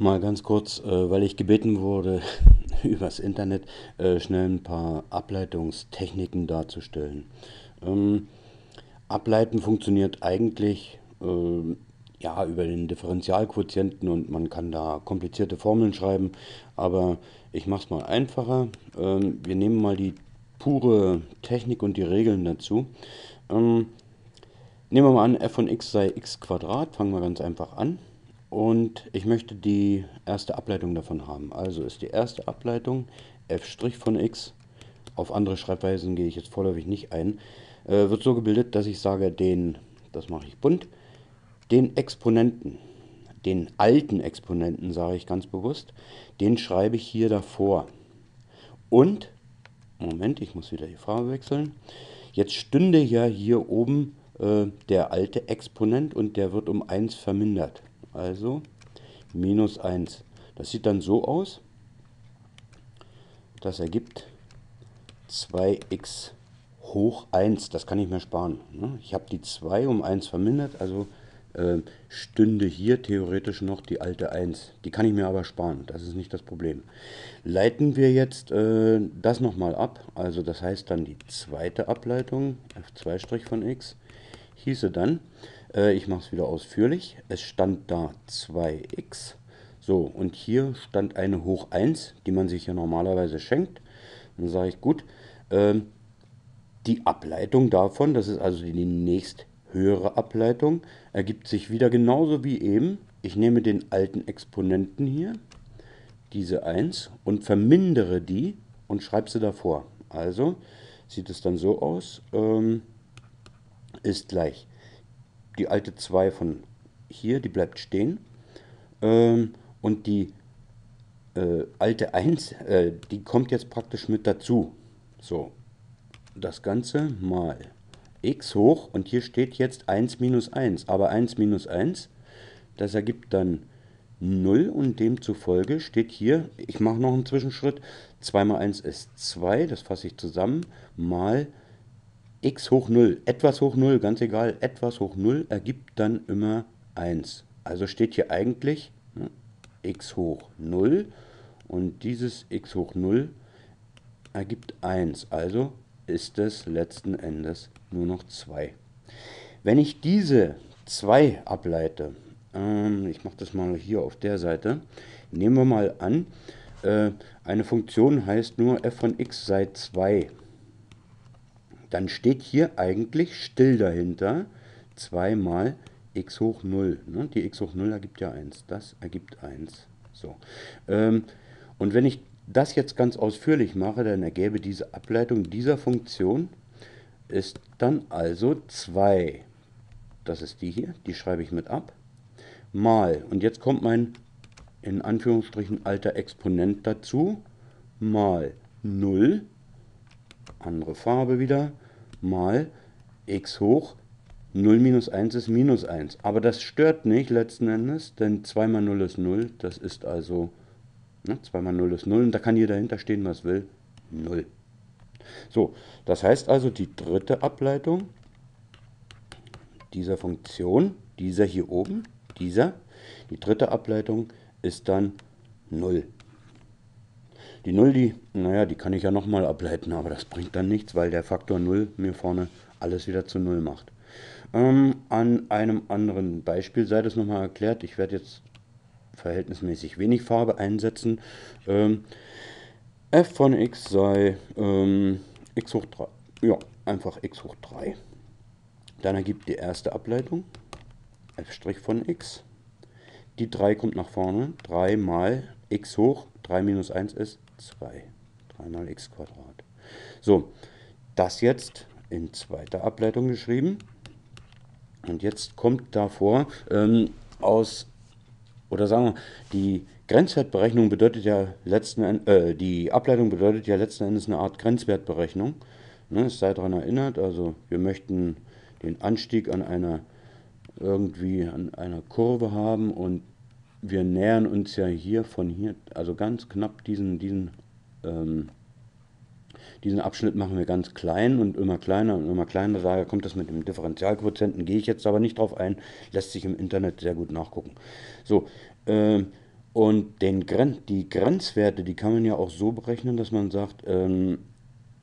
Mal ganz kurz, äh, weil ich gebeten wurde, übers Internet äh, schnell ein paar Ableitungstechniken darzustellen. Ähm, Ableiten funktioniert eigentlich äh, ja, über den Differentialquotienten und man kann da komplizierte Formeln schreiben, aber ich mache es mal einfacher. Ähm, wir nehmen mal die pure Technik und die Regeln dazu. Ähm, nehmen wir mal an, f von x sei x fangen wir ganz einfach an. Und ich möchte die erste Ableitung davon haben. Also ist die erste Ableitung f' von x, auf andere Schreibweisen gehe ich jetzt vorläufig nicht ein, äh, wird so gebildet, dass ich sage, den, das mache ich bunt, den Exponenten, den alten Exponenten sage ich ganz bewusst, den schreibe ich hier davor. Und, Moment, ich muss wieder die Farbe wechseln, jetzt stünde ja hier oben äh, der alte Exponent und der wird um 1 vermindert also minus 1. Das sieht dann so aus, das ergibt 2x hoch 1. Das kann ich mir sparen. Ne? Ich habe die 2 um 1 vermindert, also äh, stünde hier theoretisch noch die alte 1. Die kann ich mir aber sparen, das ist nicht das Problem. Leiten wir jetzt äh, das nochmal ab, also das heißt dann die zweite Ableitung, f2' von x, hieße dann, äh, ich mache es wieder ausführlich. Es stand da 2x. So, und hier stand eine hoch 1, die man sich ja normalerweise schenkt. Dann sage ich, gut, äh, die Ableitung davon, das ist also die nächst höhere Ableitung, ergibt sich wieder genauso wie eben. Ich nehme den alten Exponenten hier, diese 1, und vermindere die und schreibe sie davor. Also sieht es dann so aus, ähm, ist gleich die alte 2 von hier, die bleibt stehen. Ähm, und die äh, alte 1, äh, die kommt jetzt praktisch mit dazu. So, das Ganze mal x hoch und hier steht jetzt 1 minus 1. Aber 1 minus 1, das ergibt dann 0 und demzufolge steht hier, ich mache noch einen Zwischenschritt, 2 mal 1 ist 2, das fasse ich zusammen, mal x hoch 0, etwas hoch 0, ganz egal, etwas hoch 0 ergibt dann immer 1. Also steht hier eigentlich ne, x hoch 0 und dieses x hoch 0 ergibt 1. Also ist es letzten Endes nur noch 2. Wenn ich diese 2 ableite, ähm, ich mache das mal hier auf der Seite, nehmen wir mal an, äh, eine Funktion heißt nur f von x sei 2 dann steht hier eigentlich still dahinter 2 mal x hoch 0. Ne? Die x hoch 0 ergibt ja 1. Das ergibt 1. So. Ähm, und wenn ich das jetzt ganz ausführlich mache, dann ergäbe diese Ableitung dieser Funktion ist dann also 2. Das ist die hier, die schreibe ich mit ab. Mal, und jetzt kommt mein in Anführungsstrichen alter Exponent dazu, mal 0 andere Farbe wieder, mal x hoch 0 minus 1 ist minus 1. Aber das stört nicht letzten Endes, denn 2 mal 0 ist 0. Das ist also, ne, 2 mal 0 ist 0 und da kann hier dahinter stehen, was will, 0. So, das heißt also, die dritte Ableitung dieser Funktion, dieser hier oben, dieser, die dritte Ableitung ist dann 0. Die 0, die, naja, die kann ich ja nochmal ableiten, aber das bringt dann nichts, weil der Faktor 0 mir vorne alles wieder zu 0 macht. Ähm, an einem anderen Beispiel sei das nochmal erklärt. Ich werde jetzt verhältnismäßig wenig Farbe einsetzen. Ähm, f von x sei ähm, x hoch 3. Ja, einfach x hoch 3. Dann ergibt die erste Ableitung f' von x. Die 3 kommt nach vorne. 3 mal x hoch 3 minus 1 ist 2. 3 mal x. So, das jetzt in zweiter Ableitung geschrieben. Und jetzt kommt davor ähm, aus, oder sagen wir, die Grenzwertberechnung bedeutet ja letzten äh, die Ableitung bedeutet ja letzten Endes eine Art Grenzwertberechnung. Ne, es sei daran erinnert, also wir möchten den Anstieg an einer irgendwie an einer Kurve haben und wir nähern uns ja hier von hier, also ganz knapp diesen, diesen, ähm, diesen Abschnitt machen wir ganz klein und immer kleiner und immer kleiner. Daher kommt das mit dem Differentialquotienten, gehe ich jetzt aber nicht drauf ein, lässt sich im Internet sehr gut nachgucken. So, äh, Und den Gren die Grenzwerte, die kann man ja auch so berechnen, dass man sagt, ähm,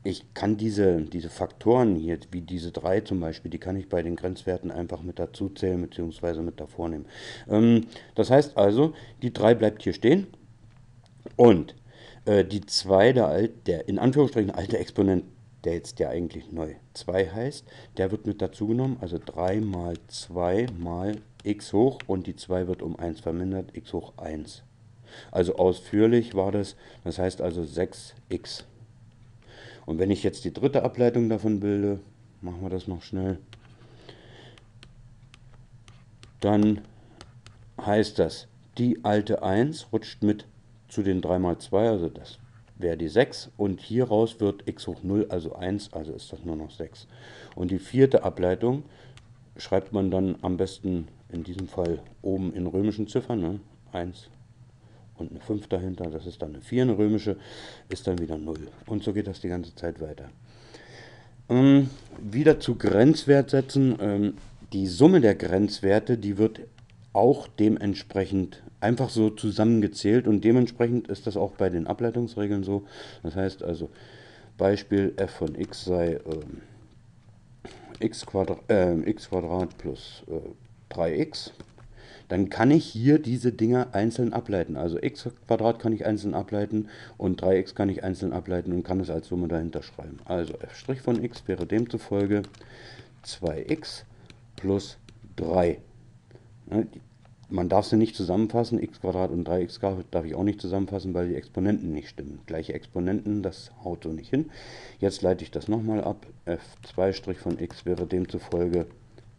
ich kann diese, diese Faktoren hier, wie diese drei zum Beispiel, die kann ich bei den Grenzwerten einfach mit dazu zählen bzw. mit davor nehmen. Ähm, das heißt also, die 3 bleibt hier stehen und äh, die 2, der, der in Anführungsstrichen alte Exponent, der jetzt ja eigentlich neu 2 heißt, der wird mit dazu genommen, also 3 mal 2 mal x hoch und die 2 wird um 1 vermindert, x hoch 1. Also ausführlich war das, das heißt also 6x und wenn ich jetzt die dritte Ableitung davon bilde, machen wir das noch schnell, dann heißt das, die alte 1 rutscht mit zu den 3 mal 2, also das wäre die 6 und hieraus wird x hoch 0, also 1, also ist das nur noch 6. Und die vierte Ableitung schreibt man dann am besten in diesem Fall oben in römischen Ziffern, ne? 1, und eine 5 dahinter, das ist dann eine 4, eine römische, ist dann wieder 0. Und so geht das die ganze Zeit weiter. Ähm, wieder zu Grenzwert setzen. Ähm, die Summe der Grenzwerte, die wird auch dementsprechend einfach so zusammengezählt und dementsprechend ist das auch bei den Ableitungsregeln so. Das heißt also, Beispiel f von x sei ähm, x, Quadrat, äh, x Quadrat plus äh, 3x dann kann ich hier diese Dinge einzeln ableiten. Also x kann ich einzeln ableiten und 3x kann ich einzeln ableiten und kann es als Summe dahinter schreiben. Also f' von x wäre demzufolge 2x plus 3. Man darf sie nicht zusammenfassen, x und 3x darf ich auch nicht zusammenfassen, weil die Exponenten nicht stimmen. Gleiche Exponenten, das haut so nicht hin. Jetzt leite ich das nochmal ab. f2' von x wäre demzufolge,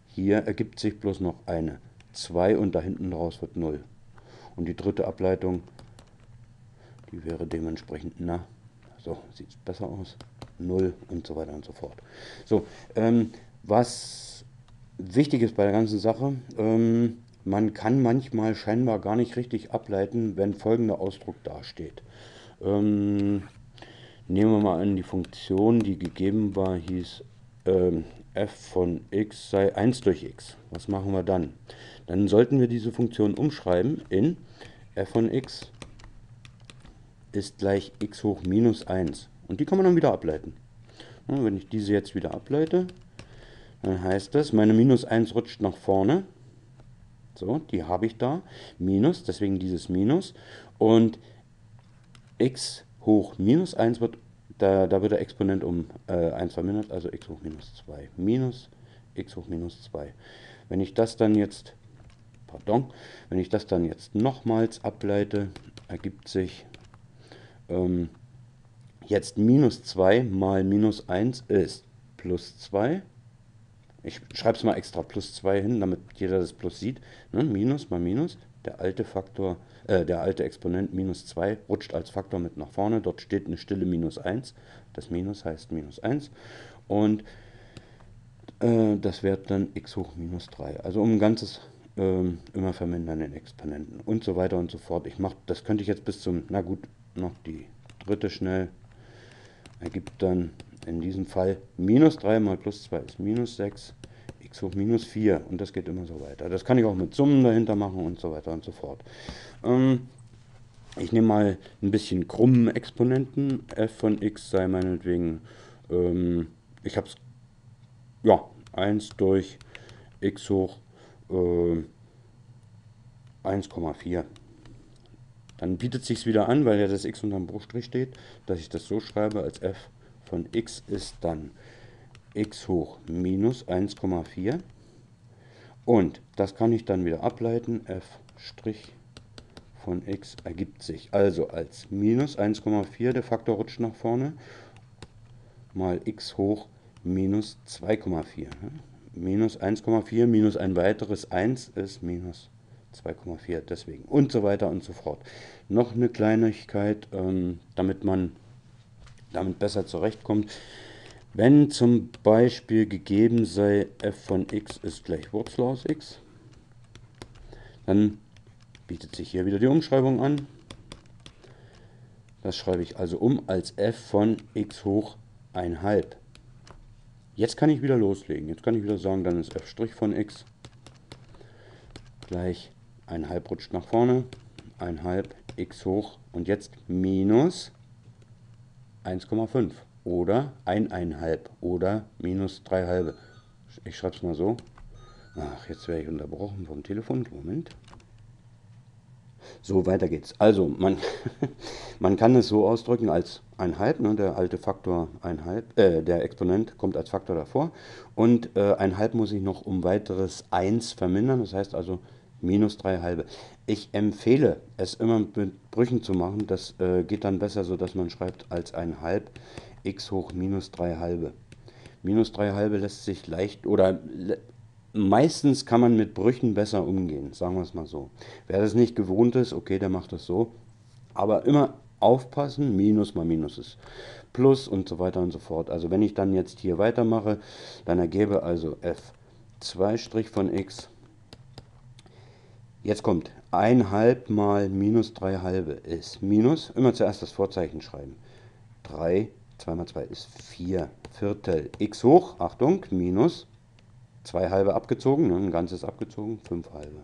hier ergibt sich bloß noch eine 2 und da hinten raus wird 0. Und die dritte Ableitung, die wäre dementsprechend, na, so sieht es besser aus, 0 und so weiter und so fort. So, ähm, was wichtig ist bei der ganzen Sache, ähm, man kann manchmal scheinbar gar nicht richtig ableiten, wenn folgender Ausdruck dasteht. Ähm, nehmen wir mal an, die Funktion, die gegeben war, hieß ähm, f von x sei 1 durch x. Was machen wir dann? Dann sollten wir diese Funktion umschreiben in f von x ist gleich x hoch minus 1. Und die kann man dann wieder ableiten. Und wenn ich diese jetzt wieder ableite, dann heißt das, meine minus 1 rutscht nach vorne. So, die habe ich da. Minus, deswegen dieses Minus. Und x hoch minus 1 wird da, da wird der Exponent um äh, 1 vermindert, also x hoch minus 2 minus x hoch minus 2. Wenn ich das dann jetzt, pardon, wenn ich das dann jetzt nochmals ableite, ergibt sich ähm, jetzt minus 2 mal minus 1 ist plus 2. Ich schreibe es mal extra plus 2 hin, damit jeder das Plus sieht. Ne? Minus mal Minus, der alte Faktor äh, der alte Exponent minus 2 rutscht als Faktor mit nach vorne. Dort steht eine stille minus 1. Das Minus heißt minus 1. Und äh, das wäre dann x hoch minus 3. Also um ein ganzes äh, immer vermindern in Exponenten und so weiter und so fort. Ich mache, das könnte ich jetzt bis zum, na gut, noch die dritte schnell. Ergibt dann in diesem Fall minus 3 mal plus 2 ist minus 6 x hoch minus 4 und das geht immer so weiter. Das kann ich auch mit Summen dahinter machen und so weiter und so fort. Ähm, ich nehme mal ein bisschen krummen Exponenten. f von x sei meinetwegen, ähm, ich habe es, ja, 1 durch x hoch äh, 1,4. Dann bietet sich wieder an, weil ja das x unter dem Bruchstrich steht, dass ich das so schreibe, als f von x ist dann x hoch minus 1,4 und das kann ich dann wieder ableiten, f' von x ergibt sich also als minus 1,4, der Faktor rutscht nach vorne, mal x hoch minus 2,4. Minus 1,4 minus ein weiteres 1 ist minus 2,4, deswegen und so weiter und so fort. Noch eine Kleinigkeit, ähm, damit man damit besser zurechtkommt. Wenn zum Beispiel gegeben sei, f von x ist gleich Wurzel aus x, dann bietet sich hier wieder die Umschreibung an. Das schreibe ich also um als f von x hoch 1,5. Jetzt kann ich wieder loslegen. Jetzt kann ich wieder sagen, dann ist f' von x gleich 1,5 rutscht nach vorne. 1,5 x hoch und jetzt minus 1,5 oder 1,5 oder minus 3 halbe. Ich schreibe es mal so. Ach, jetzt werde ich unterbrochen vom Telefon. Moment. So, weiter geht's. Also, man, man kann es so ausdrücken als 1,5, ne, der alte Faktor 1,5, äh, der Exponent kommt als Faktor davor. Und äh, 1,5 muss ich noch um weiteres 1 vermindern, das heißt also minus 3 halbe. Ich empfehle es immer mit Brüchen zu machen, das äh, geht dann besser, so dass man schreibt als 1,5 x hoch minus 3 halbe. Minus 3 halbe lässt sich leicht oder meistens kann man mit Brüchen besser umgehen, sagen wir es mal so. Wer das nicht gewohnt ist, okay, der macht das so. Aber immer aufpassen, Minus mal Minus ist Plus und so weiter und so fort. Also wenn ich dann jetzt hier weitermache, dann ergebe also f2' von x. Jetzt kommt 1 halb mal minus 3 halbe ist Minus, immer zuerst das Vorzeichen schreiben. 3, 2 mal 2 ist 4 Viertel x hoch, Achtung, minus 2 halbe abgezogen, ne, ein ganzes abgezogen, 5 halbe.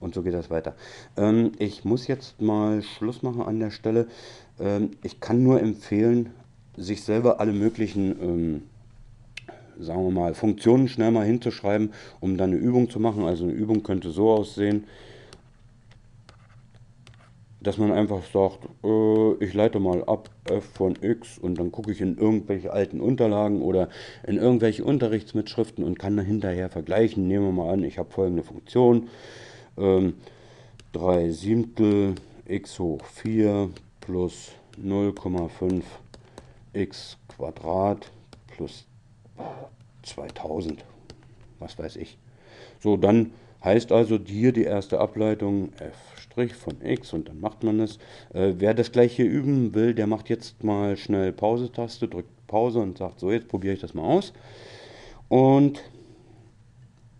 Und so geht das weiter. Ähm, ich muss jetzt mal Schluss machen an der Stelle. Ähm, ich kann nur empfehlen, sich selber alle möglichen, ähm, sagen wir mal, Funktionen schnell mal hinzuschreiben, um dann eine Übung zu machen. Also eine Übung könnte so aussehen, dass man einfach sagt, äh, ich leite mal ab f von x und dann gucke ich in irgendwelche alten Unterlagen oder in irgendwelche Unterrichtsmitschriften und kann dann hinterher vergleichen. Nehmen wir mal an, ich habe folgende Funktion ähm, 3 Siebtel x hoch 4 plus 0,5 x Quadrat plus 2000, was weiß ich. So, dann heißt also hier die erste Ableitung f' von x und dann macht man es. Äh, wer das gleich hier üben will, der macht jetzt mal schnell Pause-Taste, drückt Pause und sagt, so jetzt probiere ich das mal aus. Und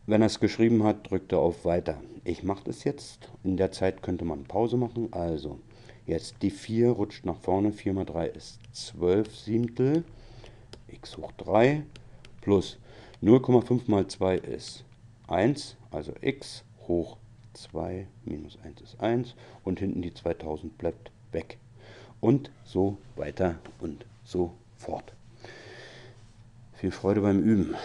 wenn er es geschrieben hat, drückt er auf Weiter. Ich mache das jetzt. In der Zeit könnte man Pause machen. Also, jetzt die 4 rutscht nach vorne. 4 mal 3 ist 12 Siebtel. x hoch 3 plus 0,5 mal 2 ist 1. Also x hoch 2 minus 1 ist 1. Und hinten die 2000 bleibt weg. Und so weiter und so fort. Viel Freude beim Üben.